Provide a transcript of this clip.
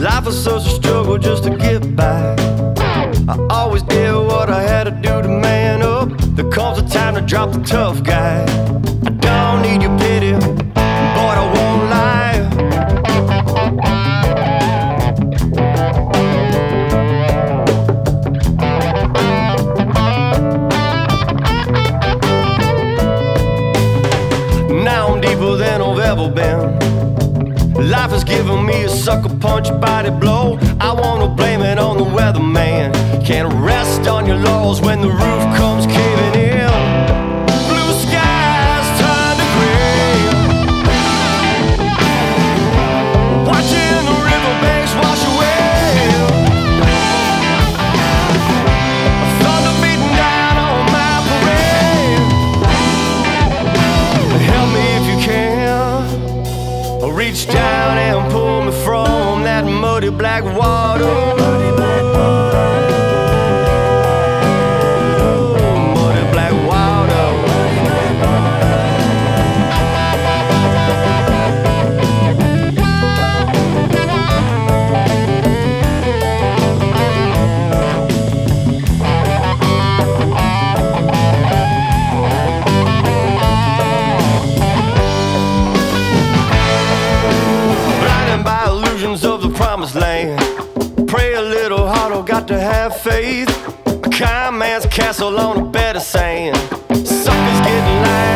Life was such a struggle just to get by. I always did what I had to do to man up. There comes a time to drop the tough guy. Life has given me a sucker punch body blow. I wanna blame it on the weatherman. Can't rest on your laurels when the roof Reach down and pull me from that muddy black water. have faith. A kind man's castle on a bed of sand. Suckers get lying.